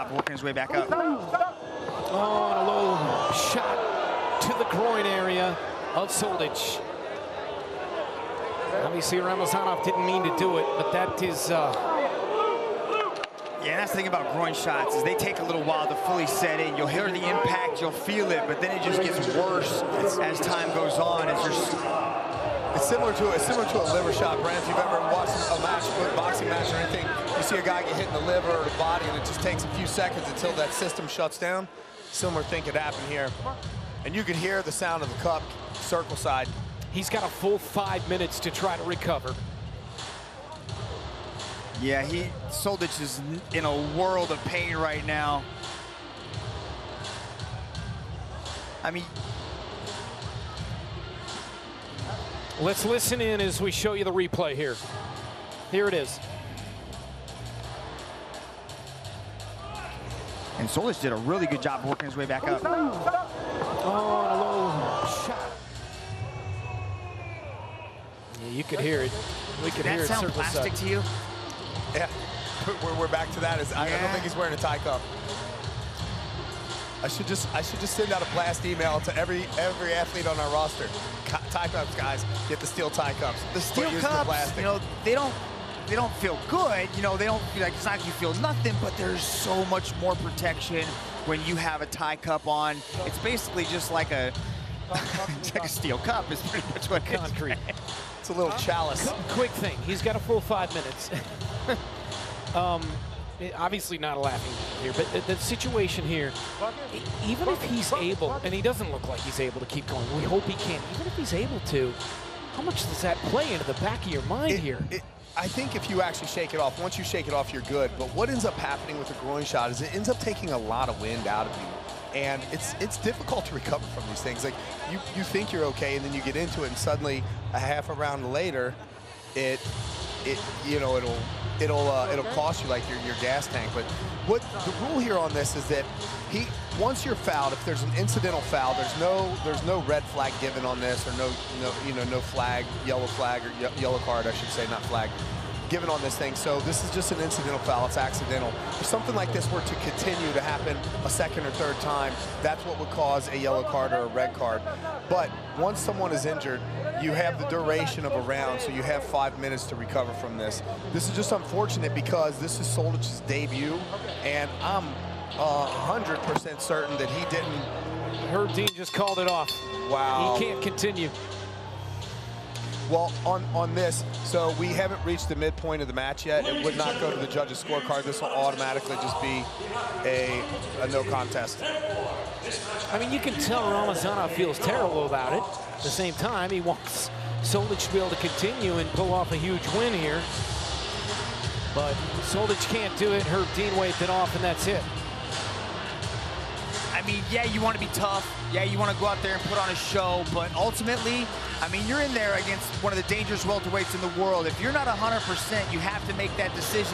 Working his way back up. Oh, and a low shot to the groin area of Soldic. Obviously, Ramazanov didn't mean to do it, but that is... Uh... Yeah, that's the thing about groin shots is they take a little while to fully set in. You'll hear the impact, you'll feel it, but then it just gets worse as time goes on. It's just... It's similar to it's similar to a liver shot, Brent. If you've ever watched a match, a boxing match or anything, you see a guy get hit in the liver or the body, and it just takes a few seconds until that system shuts down. Similar thing could happen here. And you can hear the sound of the cup circle side. He's got a full five minutes to try to recover. Yeah, he Soldic is in a world of pain right now. I mean, Let's listen in as we show you the replay here. Here it is. And Soldic did a really good job working his way back up. Oh, and a low shot. Yeah, you could hear it. We could Did hear that it sound circle plastic side. to you? Yeah, we're, we're back to that. Is I, I don't think he's wearing a Thai cup. I should just I should just send out a blast email to every every athlete on our roster. Thai cups, guys. Get the steel Thai cups. The steel Quit using the cups, plastic. you know, they don't they don't feel good. You know, they don't like it's not like you feel nothing, but there's so much more protection when you have a Thai cup on. It's basically just like a it's like a steel cup is pretty much what. Concrete. it's a little chalice. Quick thing. He's got a full five minutes. um, obviously not a laughing here, but the, the situation here, even if he's able, and he doesn't look like he's able to keep going, we hope he can, even if he's able to, how much does that play into the back of your mind It- here? it- I think if you actually shake it off, once you shake it off, you're good. But what ends up happening with a groin shot is it ends up taking a lot of wind out of you. And it's it's difficult to recover from these things. Like you, you think you're okay, and then you get into it, and suddenly a half a round later, it it you know it'll it'll uh, it'll cost you like your your gas tank. But what the rule here on this is that he once you're fouled, if there's an incidental foul, there's no there's no red flag given on this, or no no you know no flag, yellow flag or ye- yellow card, I should say, not flag given on this thing. So this is just an incidental foul. It's accidental. If something like this were to continue to happen a second or third time, that's what would cause a yellow card or a red card. But once someone is injured, you have the duration of a round, so you have five minutes to recover from this. This is just unfortunate because this is Soldic's debut, and I'm uh, 100% certain that he didn't Herb Dean just called it off. Wow. He can't continue. Well, on, on this, so we haven't reached the midpoint of the match yet. It would not go to the judges' scorecard. This will automatically just be a, a no contest. I mean, you can tell Ramazanov feels terrible about it. At the same time, he wants Soldic to be able to continue and pull off a huge win here. But Soldic can't do it. Herb Dean waved it off, and that's it. Mean, yeah, you want to be tough. Yeah, you want to go out there and put on a show, but ultimately, I mean, you're in there against one of the dangerous welterweights in the world. If you're not 100%, you have to make that decision.